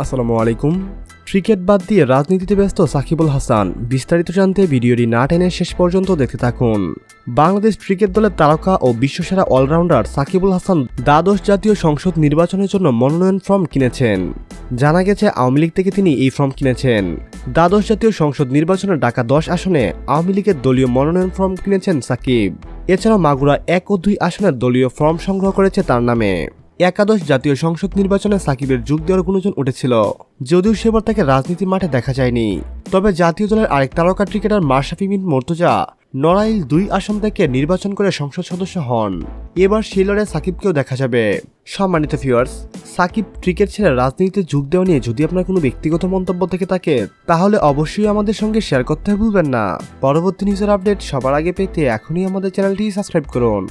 আসসালামু আলাইকুম। ক্রিকেট বাদ দিয়ে রাজনীতিতে ব্যস্ত সাকিবুল হাসান। বিস্তারিত জানতে ভিডিওটি না টেনে শেষ পর্যন্ত দেখতে থাকুন। বাংলাদেশ ক্রিকেট দলের তারকা ও বিশ্বসেরা অলরাউন্ডার সাকিবুল হাসান দ্বাদশ জাতীয় সংসদ নির্বাচনের জন্য মনোনয়ন ফর্ম কিনেছেন। জানা গেছে, আওয়ামী লীগ থেকে তিনি এই ফর্ম কিনেছেন। দ্বাদশ জাতীয় সংসদ নির্বাচনের ঢাকা দশ আসনে আওয়ামী লীগের দলীয় মনোনয়ন ফর্ম কিনেছেন সাকিব। এছাড়াও মাগুরা এক ও দুই আসনের দলীয় ফর্ম সংগ্রহ করেছে তার নামে। একাদশ জাতীয় সংসদ নির্বাচনে সাকিবের যোগ দেওয়ার গুণজন উঠেছিল। যদিও সেবার তাকে রাজনীতির মাঠে দেখা যায়নি। তবে জাতীয় দলের আরেক তারকা ক্রিকেটার মার্শাফি বিন মর্তুজা নড়াইল দুই আসন থেকে নির্বাচন করে সংসদ সদস্য হন। এবার লড়াই সাকিবকেও দেখা যাবে। সম্মানিত ভিউয়ার্স সাকিব ক্রিকেট ছেড়ে রাজনীতিতে যোগ দেওয়া নিয়ে যদি আপনার কোনো ব্যক্তিগত মন্তব্য থেকে থাকে, তাহলে অবশ্যই আমাদের সঙ্গে শেয়ার করতে ভুলবেন না। পরবর্তী নিউজের আপডেট সবার আগে পেতে এখনই আমাদের চ্যানেলটি সাবস্ক্রাইব করুন।